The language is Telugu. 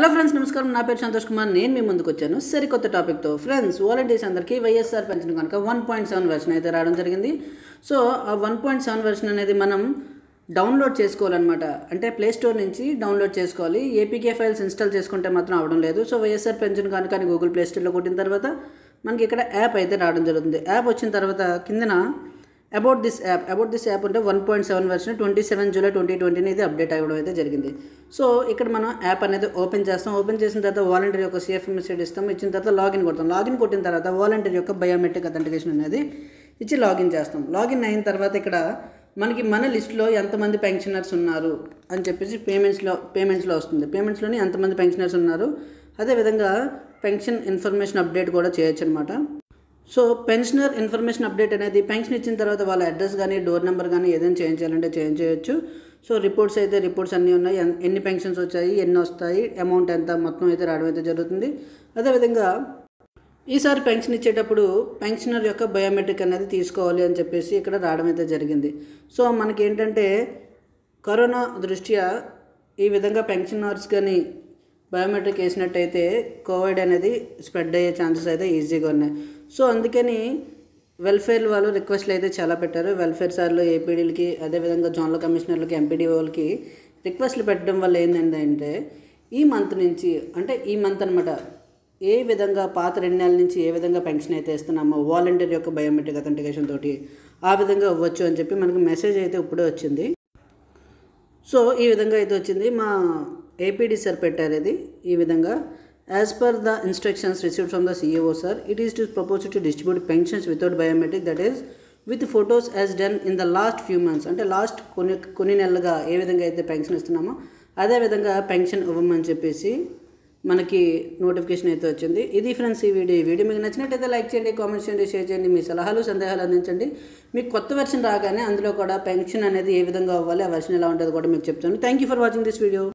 హలో ఫ్రెండ్స్ నమస్కారం. నా పేరు సంతోష్ కుమార్. నేను మీ ముందుకు వచ్చాను. సరికొత్త టాపిక్తో ఫ్రెండ్స్ వాలంటీర్స్ అందరికీ YSR pension Kanuka one point seven version అయితే రావడం జరిగింది. సో ఆ వన్ పాయింట్ సెవెన్ వెర్షన్ అనేది మనం డౌన్లోడ్ చేసుకోవాలన్నమాట. అంటే ప్లే స్టోర్ నుంచి డౌన్లోడ్ చేసుకోవాలి. ఏపీకే ఫైల్స్ ఇన్స్టాల్ చేసుకుంటే మాత్రం అవడం లేదు. సో వైఎస్ఆర్ పెన్షన్ కనుక అని గూగుల్ ప్లే స్టోర్లో కొట్టిన తర్వాత మనకి ఇక్కడ యాప్ అయితే రావడం జరుగుతుంది. యాప్ వచ్చిన తర్వాత కిందన about this app about this app అంటే one point seven version twenty seven July twenty ట్వంటీని ఇది అప్డేట్ అవ్వడం అయితే జరిగింది. సో ఇక్కడ మనం యాప్ అనేది ఓపెన్ చేస్తాం. ఓపెన్ చేసిన తర్వాత వాలంటీర్ యొక్క సేఫ్ మెసేజ్ ఇస్తాం. ఇచ్చిన తర్వాత లాగిన్ కొడతాం. లాగిన్ కొట్టిన తర్వాత వాలంటీర్ యొక్క బయోమెట్రిక్ అథెంటికేషన్ అనేది ఇచ్చి లాగిన్ చేస్తాం. లాగిన్ అయిన తర్వాత ఇక్కడ మనకి మన లిస్ట్లో ఎంతమంది పెన్షనర్స్ ఉన్నారు అని చెప్పేసి పేమెంట్స్లో పేమెంట్స్లో వస్తుంది. పేమెంట్స్లోనే ఎంతమంది పెన్షనర్స్ ఉన్నారు. అదేవిధంగా పెన్షన్ ఇన్ఫర్మేషన్ అప్డేట్ కూడా చేయొచ్చు అనమాట సో పెన్షనర్ ఇన్ఫర్మేషన్ అప్డేట్ అనేది పెన్షన్ ఇచ్చిన తర్వాత వాళ్ళ అడ్రస్ కానీ డోర్ నెంబర్ కానీ ఏదైనా చేంజ్ చేయాలంటే చేంజ్ చేయొచ్చు. సో రిపోర్ట్స్ అయితే రిపోర్ట్స్ అన్నీ ఉన్నాయి. ఎన్ని పెన్షన్స్ వచ్చాయి ఎన్ని వస్తాయి అమౌంట్ ఎంత మొత్తం అయితే రావడం అయితే జరుగుతుంది. అదేవిధంగా ఈసారి పెన్షన్ ఇచ్చేటప్పుడు పెన్షనర్ యొక్క బయోమెట్రిక్ అనేది తీసుకోవాలి అని చెప్పేసి ఇక్కడ రావడం అయితే జరిగింది. సో మనకి ఏంటంటే కరోనా దృష్ట్యా ఈ విధంగా పెన్షనర్స్ కానీ బయోమెట్రిక్ వేసినట్టయితే కోవిడ్ అనేది స్ప్రెడ్ అయ్యే ఛాన్సెస్ అయితే ఈజీగా ఉన్నాయి. సో అందుకని వెల్ఫేర్ వాళ్ళు రిక్వెస్ట్లు అయితే చాలా పెట్టారు. వెల్ఫేర్ సార్లు ఏపీడీలకి అదేవిధంగా జోనల్ కమిషనర్లకి ఎంపీడీఓలకి రిక్వెస్ట్లు పెట్టడం వల్ల ఏంటంటే ఈ మంత్ నుంచి అంటే ఈ మంత్ అనమాట ఏ విధంగా పాత రెండు నెలల నుంచి ఏ విధంగా పెన్షన్ అయితే ఇస్తున్నామో వాలంటీర్ యొక్క బయోమెట్రిక్ అథెంటికేషన్ తోటి ఆ విధంగా ఇవ్వచ్చు అని చెప్పి మనకు మెసేజ్ అయితే ఇప్పుడే వచ్చింది. సో ఈ విధంగా అయితే వచ్చింది. మా ఏపీడీ సార్ పెట్టారు ఇది ఈ విధంగా. As per the instructions received from the CEO sir it is to propose to distribute pensions without biometric that is with photos as done in the last few months అంటే లాస్ట్ కొన్ని కొన్ని నెలలుగా ఏ విధంగా అయితే పెన్షన్ ఇస్తున్నామో అదే విధంగా పెన్షన్ ఇవ్వమని చెప్పేసి మనకి నోటిఫికేషన్ అయితే వచ్చింది. ఇది ఫ్రెండ్స్ ఈ వీడియో ఈ వీడియో మీకు నచ్చినట్టయితే లైక్ చేయండి కామెంట్ చేయండి షేర్ చేయండి మీ సలహాలు సందేహాలు అందించండి. మీకు కొత్త వెర్షన్ రాగానే అందులో కూడా పెన్షన్ అనేది ఏ విధంగా అవ్వాలి ఆ వెర్షన్ ఎలా ఉంటుందో కూడా మీకు చెప్తాను. Thank you for watching this video